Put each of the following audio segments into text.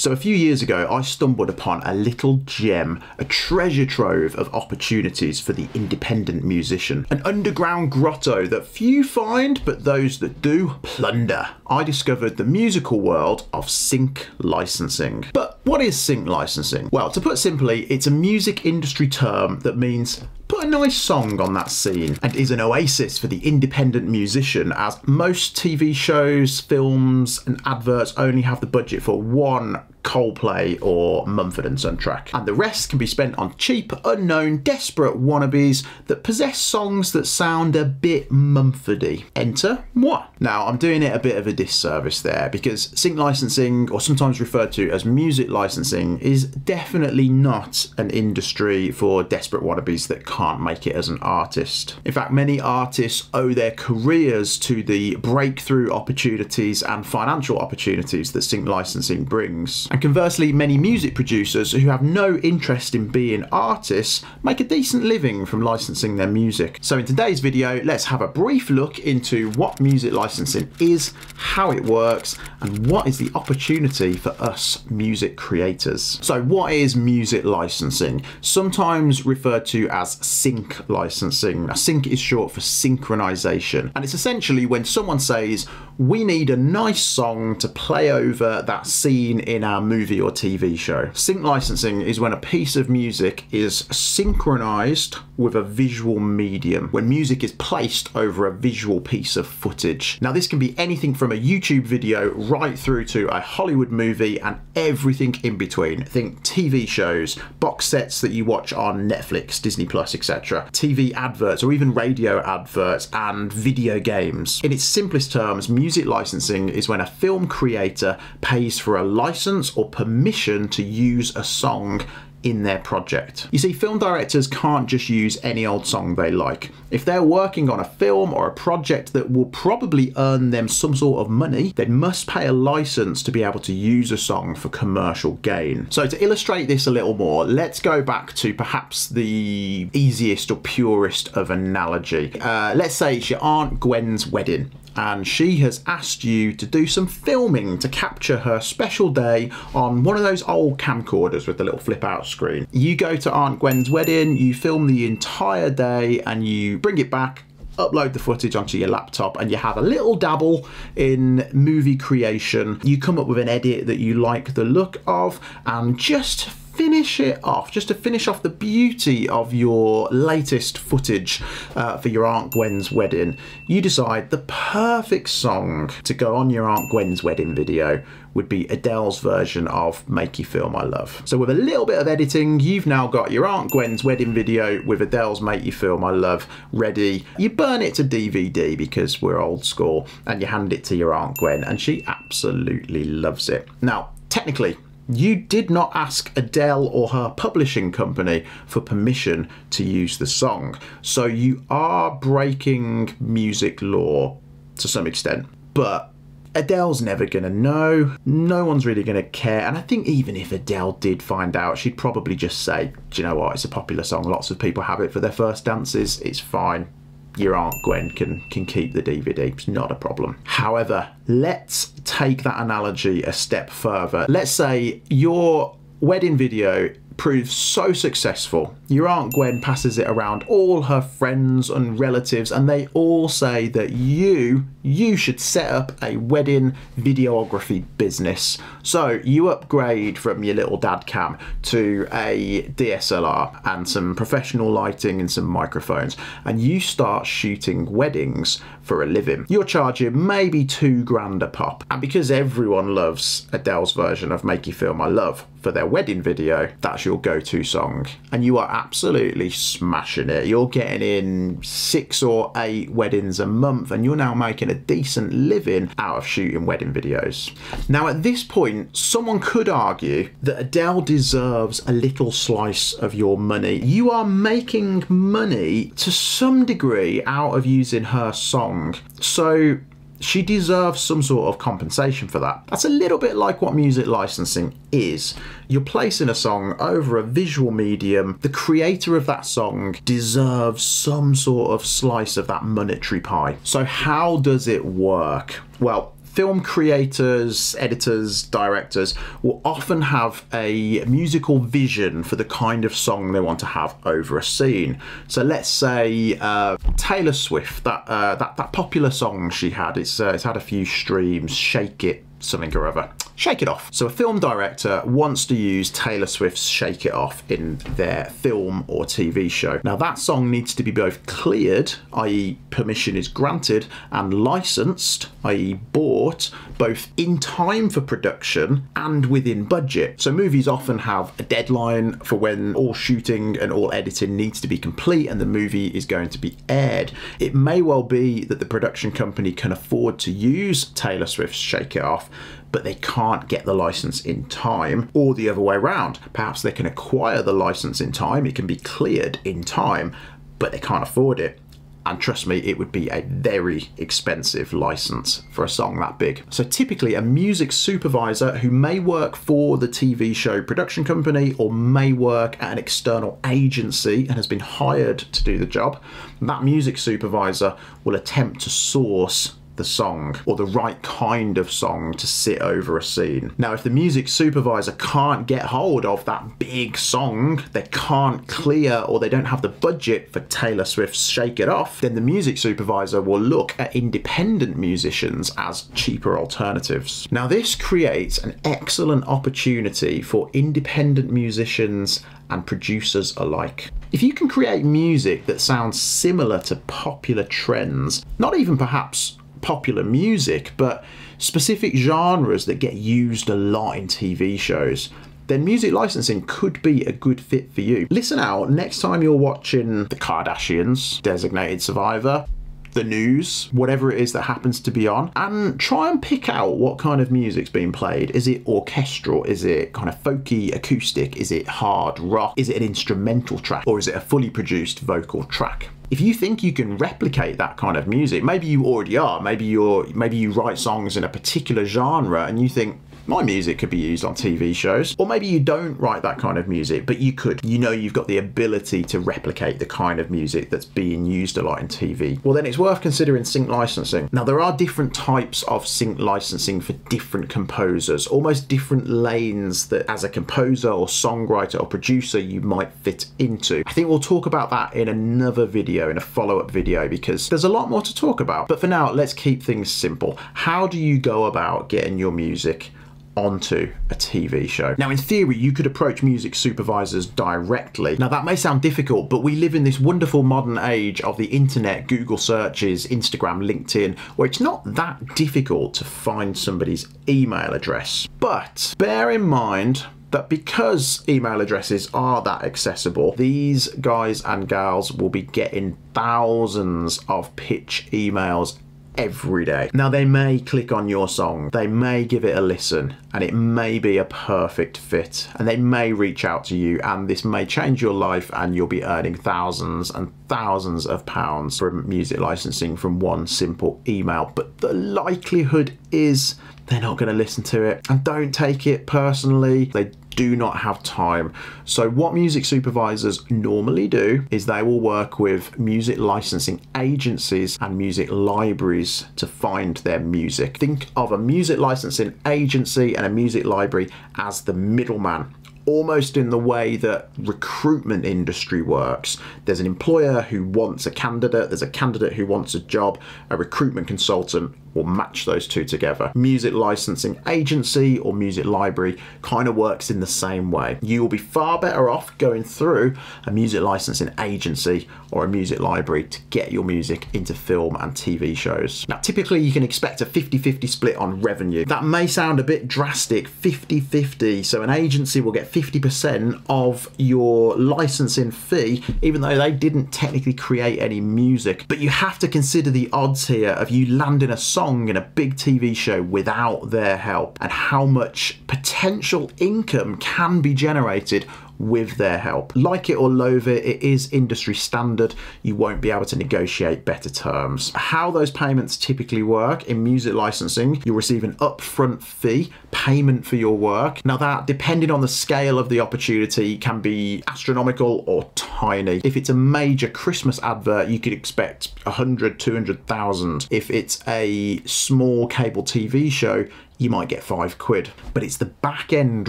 So a few years ago, I stumbled upon a little gem, a treasure trove of opportunities for the independent musician. An underground grotto that few find, but those that do, plunder. I discovered the musical world of sync licensing. But what is sync licensing? Well, to put simply, it's a music industry term that means put a nice song on that scene and is an oasis for the independent musician as most TV shows, films and adverts only have the budget for one Coldplay or Mumford & Son track. And the rest can be spent on cheap, unknown, desperate wannabes that possess songs that sound a bit Mumfordy. Enter moi. Now, I'm doing it a bit of a disservice there because sync licensing, or sometimes referred to as music licensing, is definitely not an industry for desperate wannabes that can't make it as an artist. In fact, many artists owe their careers to the breakthrough opportunities and financial opportunities that sync licensing brings. And conversely, many music producers who have no interest in being artists make a decent living from licensing their music. So in today's video, let's have a brief look into what music licensing is, how it works, and what is the opportunity for us music creators. So what is music licensing? Sometimes referred to as sync licensing. Now, sync is short for synchronization, and it's essentially when someone says, we need a nice song to play over that scene in our movie or TV show. Sync licensing is when a piece of music is synchronized with a visual medium, when music is placed over a visual piece of footage. Now, this can be anything from a YouTube video right through to a Hollywood movie and everything in between. Think TV shows, box sets that you watch on Netflix, Disney Plus, etc., TV adverts, or even radio adverts and video games. In its simplest terms, music licensing is when a film creator pays for a license or permission to use a song in their project. You see, film directors can't just use any old song they like. If they're working on a film or a project that will probably earn them some sort of money, they must pay a license to be able to use a song for commercial gain. So to illustrate this a little more, let's go back to perhaps the easiest or purest of analogy. Uh, let's say it's your Aunt Gwen's wedding and she has asked you to do some filming to capture her special day on one of those old camcorders with the little flip out screen. You go to Aunt Gwen's wedding, you film the entire day and you bring it back upload the footage onto your laptop and you have a little dabble in movie creation. You come up with an edit that you like the look of and just finish it off, just to finish off the beauty of your latest footage uh, for your Aunt Gwen's wedding, you decide the perfect song to go on your Aunt Gwen's wedding video would be Adele's version of Make You Feel My Love. So with a little bit of editing, you've now got your Aunt Gwen's wedding video with Adele's Make You Feel My Love ready. You burn it to DVD because we're old school and you hand it to your Aunt Gwen and she absolutely loves it. Now, technically, you did not ask Adele or her publishing company for permission to use the song. So you are breaking music law to some extent. But Adele's never going to know. No one's really going to care. And I think even if Adele did find out, she'd probably just say, do you know what? It's a popular song. Lots of people have it for their first dances. It's fine your Aunt Gwen can, can keep the DVD. It's not a problem. However, let's take that analogy a step further. Let's say your wedding video proves so successful. Your Aunt Gwen passes it around all her friends and relatives and they all say that you, you should set up a wedding videography business. So you upgrade from your little dad cam to a DSLR and some professional lighting and some microphones and you start shooting weddings for a living. You're charging maybe two grand a pop. And because everyone loves Adele's version of Make You Feel My Love for their wedding video, that's your go-to song. And you are absolutely smashing it. You're getting in six or eight weddings a month and you're now making a decent living out of shooting wedding videos. Now at this point, someone could argue that Adele deserves a little slice of your money. You are making money to some degree out of using her song. So she deserves some sort of compensation for that. That's a little bit like what music licensing is. You're placing a song over a visual medium. The creator of that song deserves some sort of slice of that monetary pie. So how does it work? Well, film creators, editors, directors will often have a musical vision for the kind of song they want to have over a scene. So let's say uh, Taylor Swift, that, uh, that that popular song she had, it's uh, it's had a few streams, "Shake It," something or other. Shake It Off. So a film director wants to use Taylor Swift's Shake It Off in their film or TV show. Now that song needs to be both cleared, i.e. permission is granted, and licensed, i.e. bought, both in time for production and within budget. So movies often have a deadline for when all shooting and all editing needs to be complete and the movie is going to be aired. It may well be that the production company can afford to use Taylor Swift's Shake It Off but they can't get the license in time, or the other way around. Perhaps they can acquire the license in time, it can be cleared in time, but they can't afford it. And trust me, it would be a very expensive license for a song that big. So typically a music supervisor who may work for the TV show production company or may work at an external agency and has been hired to do the job, that music supervisor will attempt to source the song or the right kind of song to sit over a scene. Now, if the music supervisor can't get hold of that big song, they can't clear or they don't have the budget for Taylor Swift's Shake It Off, then the music supervisor will look at independent musicians as cheaper alternatives. Now, this creates an excellent opportunity for independent musicians and producers alike. If you can create music that sounds similar to popular trends, not even perhaps popular music, but specific genres that get used a lot in TV shows, then music licensing could be a good fit for you. Listen out next time you're watching The Kardashians, Designated Survivor, the news, whatever it is that happens to be on, and try and pick out what kind of music's being played. Is it orchestral? Is it kind of folky, acoustic? Is it hard rock? Is it an instrumental track? Or is it a fully produced vocal track? If you think you can replicate that kind of music, maybe you already are. Maybe you're maybe you write songs in a particular genre and you think my music could be used on TV shows. Or maybe you don't write that kind of music, but you could. You know you've got the ability to replicate the kind of music that's being used a lot in TV. Well, then it's worth considering sync licensing. Now, there are different types of sync licensing for different composers, almost different lanes that as a composer or songwriter or producer you might fit into. I think we'll talk about that in another video, in a follow-up video, because there's a lot more to talk about. But for now, let's keep things simple. How do you go about getting your music onto a TV show. Now, in theory, you could approach music supervisors directly. Now, that may sound difficult, but we live in this wonderful modern age of the internet, Google searches, Instagram, LinkedIn, where it's not that difficult to find somebody's email address. But bear in mind that because email addresses are that accessible, these guys and gals will be getting thousands of pitch emails every day. Now, they may click on your song, they may give it a listen, and it may be a perfect fit, and they may reach out to you, and this may change your life, and you'll be earning thousands and thousands of pounds from music licensing from one simple email. But the likelihood is they're not going to listen to it, and don't take it personally. They do not have time. So what music supervisors normally do is they will work with music licensing agencies and music libraries to find their music. Think of a music licensing agency and a music library as the middleman almost in the way that recruitment industry works. There's an employer who wants a candidate, there's a candidate who wants a job, a recruitment consultant will match those two together. Music licensing agency or music library kind of works in the same way. You will be far better off going through a music licensing agency or a music library to get your music into film and TV shows. Now, typically you can expect a 50-50 split on revenue. That may sound a bit drastic, 50-50. So an agency will get 50% of your licensing fee, even though they didn't technically create any music. But you have to consider the odds here of you landing a song song in a big TV show without their help and how much potential income can be generated with their help. Like it or loathe it, it is industry standard. You won't be able to negotiate better terms. How those payments typically work in music licensing, you'll receive an upfront fee, payment for your work. Now that, depending on the scale of the opportunity, can be astronomical or tiny. If it's a major Christmas advert, you could expect 100, 200,000. If it's a small cable TV show, you might get five quid. But it's the back end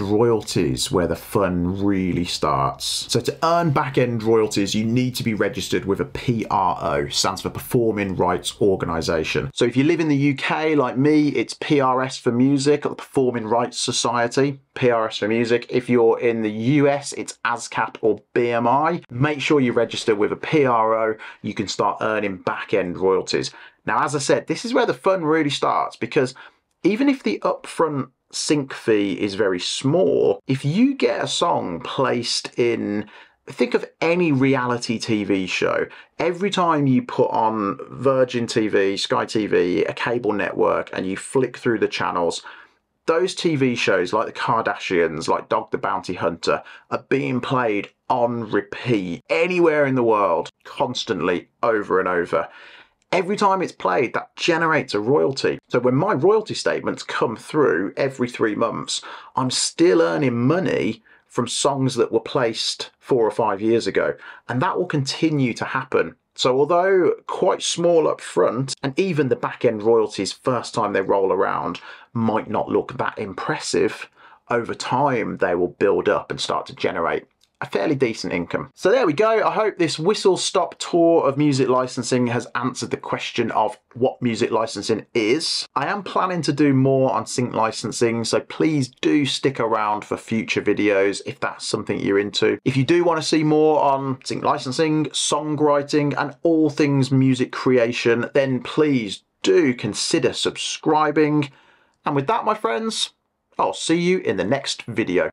royalties where the fun really starts. So to earn back end royalties, you need to be registered with a PRO, stands for Performing Rights Organisation. So if you live in the UK like me, it's PRS for Music, or the Performing Rights Society. PRS for Music. If you're in the US, it's ASCAP or BMI. Make sure you register with a PRO. You can start earning back end royalties. Now, as I said, this is where the fun really starts because even if the upfront sync fee is very small, if you get a song placed in think of any reality TV show. Every time you put on Virgin TV, Sky TV, a cable network, and you flick through the channels, those TV shows like the Kardashians, like Dog the Bounty Hunter, are being played on repeat anywhere in the world, constantly, over and over every time it's played, that generates a royalty. So when my royalty statements come through every three months, I'm still earning money from songs that were placed four or five years ago. And that will continue to happen. So although quite small up front, and even the back end royalties first time they roll around might not look that impressive, over time they will build up and start to generate a fairly decent income. So there we go. I hope this whistle stop tour of music licensing has answered the question of what music licensing is. I am planning to do more on sync licensing, so please do stick around for future videos if that's something you're into. If you do want to see more on sync licensing, songwriting, and all things music creation, then please do consider subscribing. And with that, my friends, I'll see you in the next video.